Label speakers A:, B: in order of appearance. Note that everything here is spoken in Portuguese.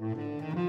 A: Música